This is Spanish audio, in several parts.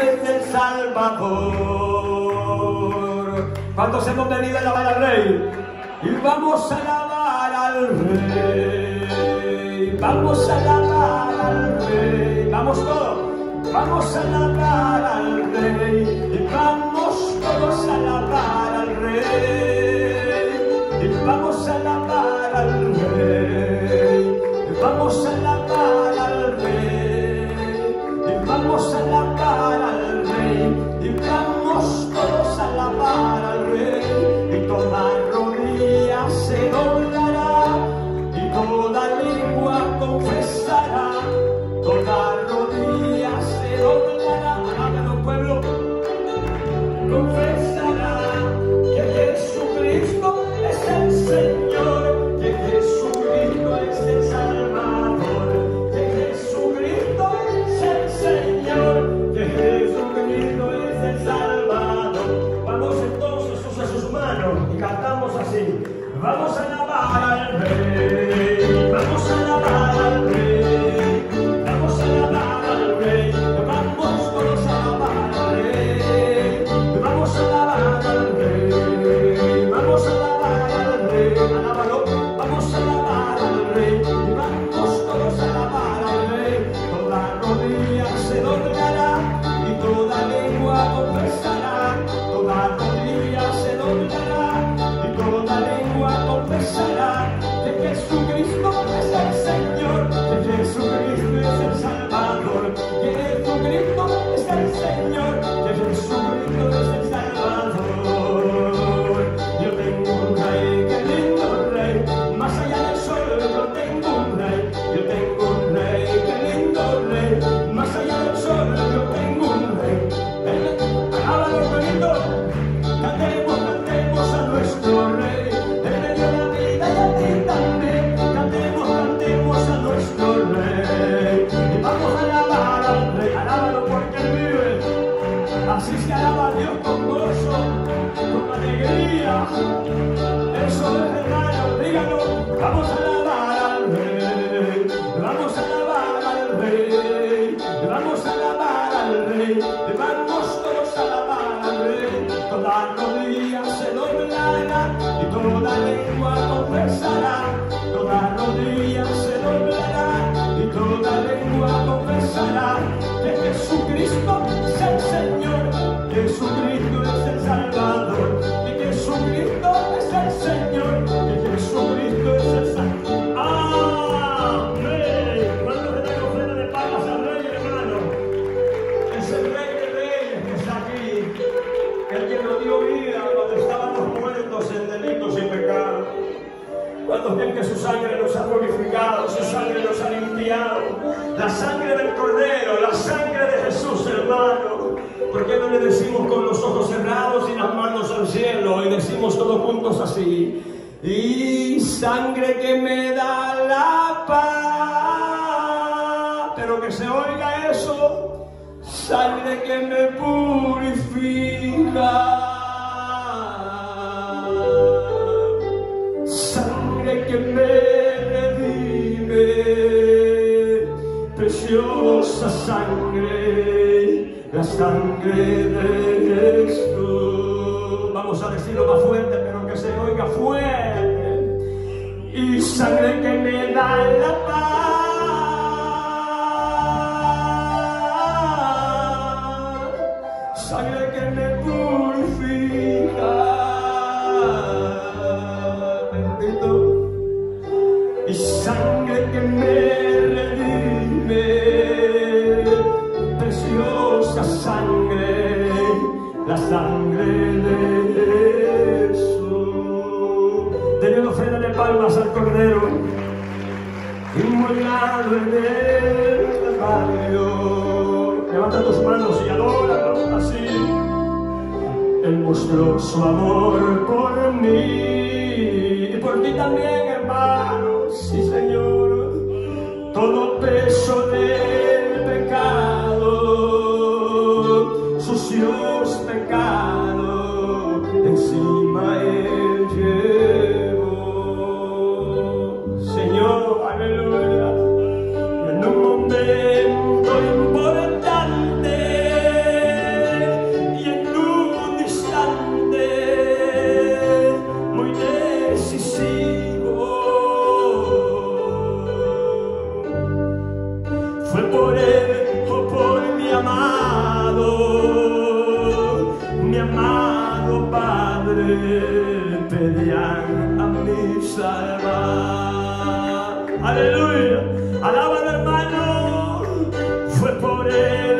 Es el Salvador. ¿Cuántos hemos venido a alabar al Rey? Y vamos a alabar al Rey. Vamos a alabar al Rey. Vamos todos. Vamos a alabar al Rey. Y vamos todos a alabar al Rey. Y vamos a alabar Vamos a conversará. Cuando ven que su sangre nos ha purificado, su sangre nos ha limpiado. La sangre del Cordero, la sangre de Jesús, hermano. ¿Por qué no le decimos con los ojos cerrados y las manos al cielo? Y decimos todos juntos así. Y sangre que me da la paz. Pero que se oiga eso. Sangre que me purifica. que me redime, preciosa sangre, la sangre de Cristo. Vamos a decirlo más fuerte, pero que se oiga fuerte. Y sangre que me da la paz. su amor por mí y por ti también, hermano, sí, Señor. Todo peso de amado, mi amado Padre, pedían a mi salvar. Aleluya, alaban hermano, fue por él.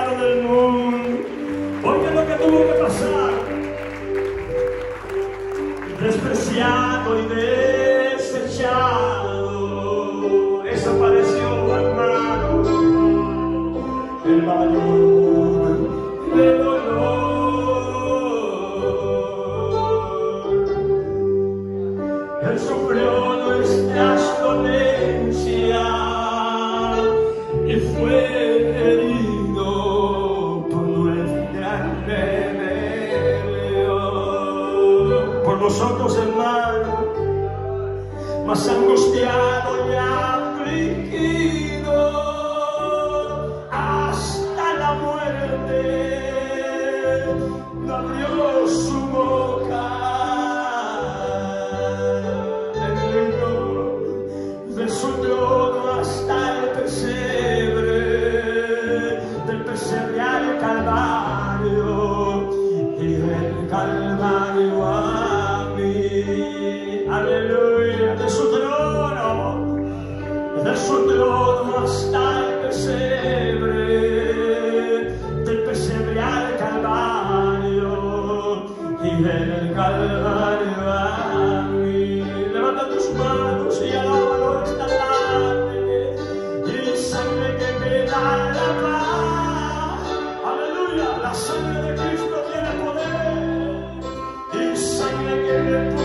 pecado del mundo. Oye lo que tuvo que pasar. Despreciado y de él nosotros, hermanos, mas angustiado y afligido. Lord.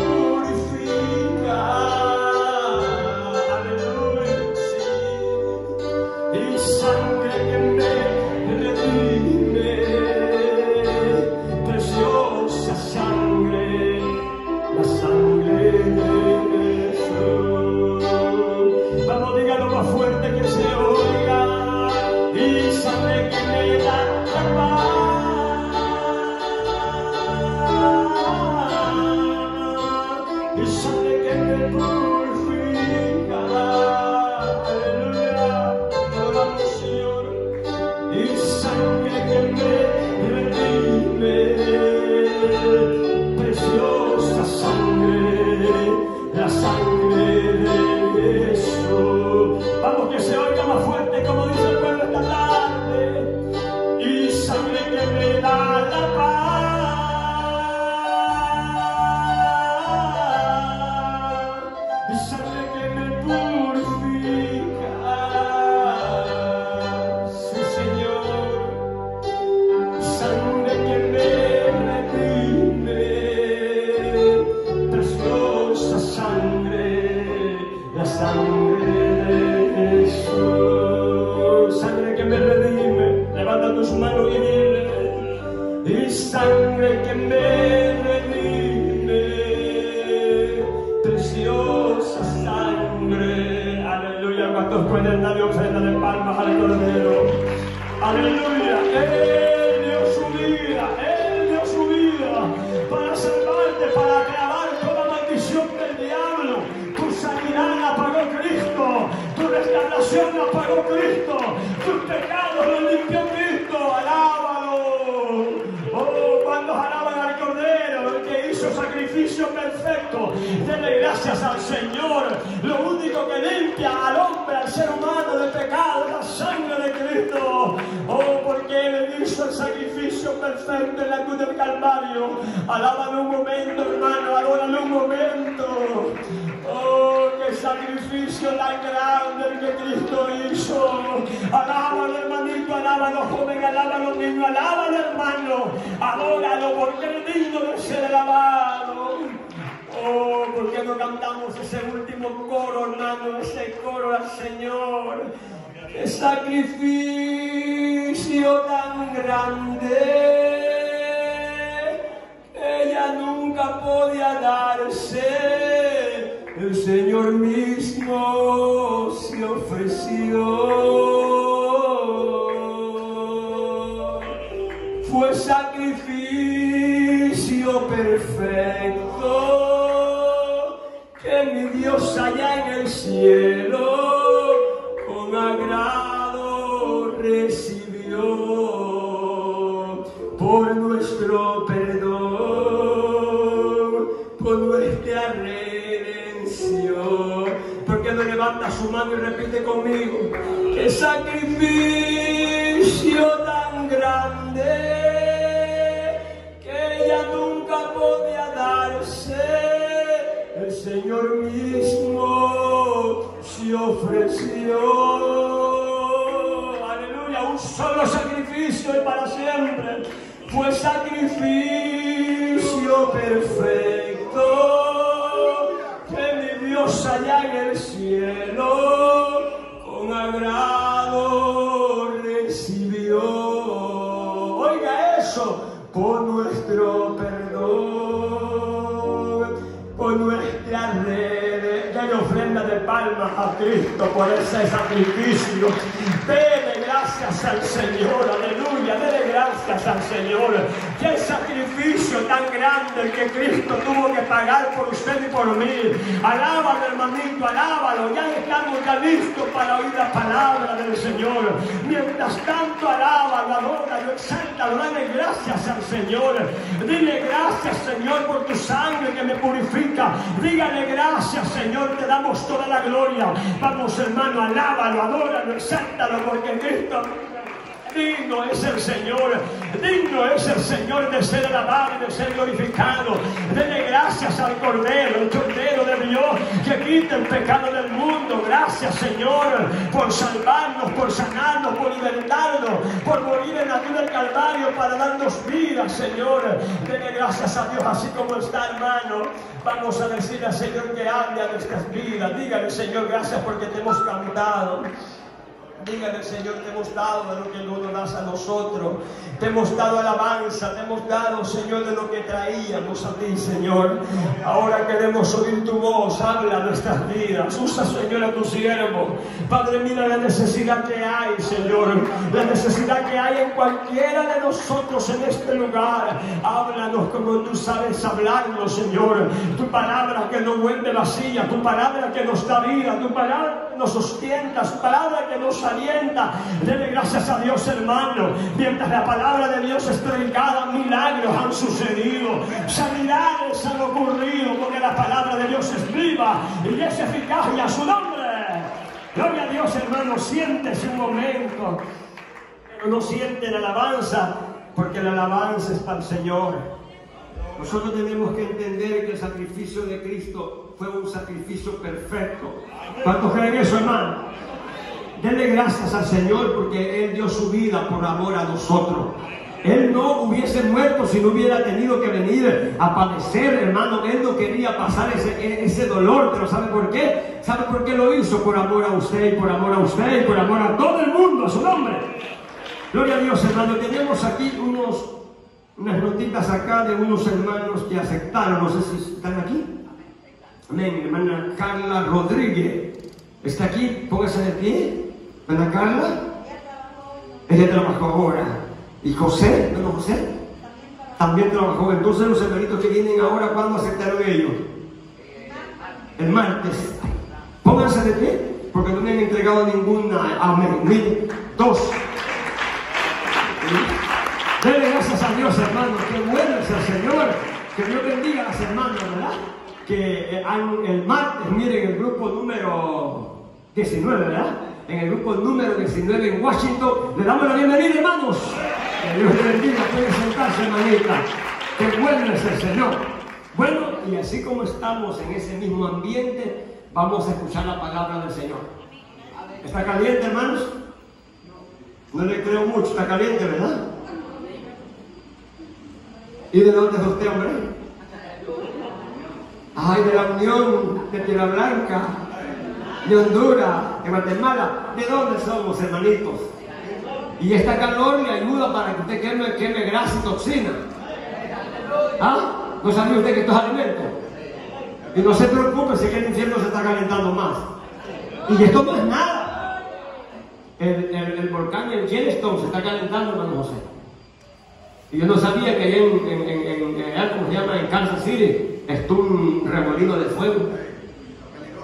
Sunday, pueden darle ofrenda de palmas al Cordero. Aleluya. Él dio su vida, Él dio su vida para salvarte, para acabar toda maldición del diablo. Tu sanidad la pagó Cristo, tu restauración la pagó Cristo, tus pecados los limpió Cristo. Alábalo. Oh, cuando alaban al Cordero, el que hizo sacrificio perfecto, denle gracias al Señor. Lo único que limpia ser humano de pecado, la sangre de Cristo. Oh, porque Él hizo el sacrificio perfecto en la cruz del Calvario. Alábalo un momento, hermano. Adóralo un momento. Oh, qué sacrificio tan grande el que Cristo hizo. Alábalo, hermanito, alábalo, joven, alábalo, niño, alábalo, hermano. Adóralo, porque es digno de ser alabado. Oh, porque no cantamos ese último coro, hermano, ese coro al Señor. Qué sacrificio tan grande. Ella nunca podía darse el Señor mismo se ofreció. Fue sacrificio perfecto Dios allá en el cielo con agrado recibió por nuestro perdón, por nuestra redención. ¿Por qué no levanta su mano y repite conmigo? ¡Qué sacrificio un solo sacrificio y para siempre. Fue sacrificio perfecto que mi Dios allá en el cielo con agrado recibió. Oiga eso, por nuestro perdón, por nuestra red. Dale ofrenda de palmas a Cristo por ese sacrificio. Gracias al Señor, gracias al Señor. Qué sacrificio tan grande que Cristo tuvo que pagar por usted y por mí. Alábalo, hermanito, alábalo. Ya estamos ya listos para oír la palabra del Señor. Mientras tanto, alábalo, adóralo, exáltalo, dale gracias al Señor. Dile gracias, Señor, por tu sangre que me purifica. Dígale gracias, Señor, te damos toda la gloria. Vamos, hermano, alábalo, adóralo, exáltalo, porque Cristo digno es el Señor, digno es el Señor de ser alabado y de ser glorificado. Dele gracias al Cordero, el Cordero de Dios que quita el pecado del mundo. Gracias, Señor, por salvarnos, por sanarnos, por libertarnos, por morir en la cruz del Calvario para darnos vida, Señor. Dele gracias a Dios, así como está, hermano. Vamos a decirle al Señor que hable a nuestras vidas. Dígale, Señor, gracias porque te hemos cantado. Dígale, Señor, te hemos dado de lo que tú nos das a nosotros. Te hemos dado alabanza, te hemos dado, Señor, de lo que traíamos a ti, Señor. Ahora queremos oír tu voz, habla nuestras vidas. Usa, Señor, a tu siervo. Padre, mira la necesidad que hay, Señor. La necesidad que hay en cualquiera de nosotros en este lugar. Háblanos como tú sabes hablarnos, Señor. Tu palabra que no vuelve vacía, tu palabra que nos da vida, tu palabra nos sostienta, tu palabra que nos alienta. Dele gracias a Dios, hermano. Mientras la palabra de Dios es predicada, milagros han sucedido, sanidades han ocurrido, porque la palabra de Dios es viva y es eficaz y a su nombre. Gloria a Dios, hermano, siéntese un momento, pero no siente la alabanza, porque la alabanza es para el Señor. Nosotros tenemos que entender que el sacrificio de Cristo fue un sacrificio perfecto. ¿Cuántos creen eso, hermano? Denle gracias al Señor porque Él dio su vida por amor a nosotros. Él no hubiese muerto si no hubiera tenido que venir a padecer, hermano. Él no quería pasar ese, ese dolor, pero ¿sabe por qué? ¿Sabe por qué lo hizo? Por amor a usted, por amor a usted, por amor a todo el mundo, a su nombre. Gloria a Dios, hermano. Tenemos aquí unos, unas notitas acá de unos hermanos que aceptaron. No sé si están aquí. Amén, hermana Carla Rodríguez. ¿Está aquí? Póngase de pie. Hermana Carla. Ella trabajó ahora. ¿Y José? ¿No José? También trabajó. Entonces los hermanitos que vienen ahora, ¿cuándo aceptaron ellos? El martes. Pónganse de pie. porque no me han entregado ninguna. Amén. Dos. Denle gracias a Dios, hermanos. Qué bueno es el Señor. Que Dios bendiga a las hermanas, ¿verdad? Que eh, el martes, miren, el grupo número 19, ¿verdad? En el grupo número 19 en Washington. Le damos la bienvenida, hermanos. Que Dios le bendiga. Pueden sentarse, hermanita. Qué bueno es el Señor. Bueno, y así como estamos en ese mismo ambiente, vamos a escuchar la palabra del Señor. ¿Está caliente, hermanos? No le creo mucho, está caliente, ¿verdad? ¿Y de dónde es usted, hombre? Ay, de la Unión de Tierra Blanca, de Honduras, de Guatemala. ¿De dónde somos, hermanitos? Y esta calor le ayuda para que usted queme, queme grasa y toxina. ¿Ah? ¿No sabía usted que esto es alimento? Y no se preocupe si el infierno se está calentando más. Y esto no es nada. El, el, volcán en Yellowstone se está calentando, hermano José. Y yo no sabía que allá en, en, en, en ¿cómo se? En Kansas City, estuvo un remolino de fuego.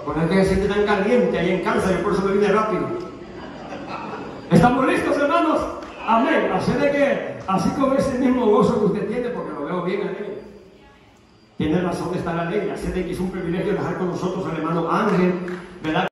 Porque es que se siente tan caliente ahí en Kansas y por eso me vine rápido. ¿Estamos listos, hermanos? Amén. Así de que, así con ese mismo gozo que usted tiene, porque lo veo bien alegre. Tiene razón de estar alegre. Así de que es un privilegio dejar con nosotros al hermano Ángel, ¿verdad?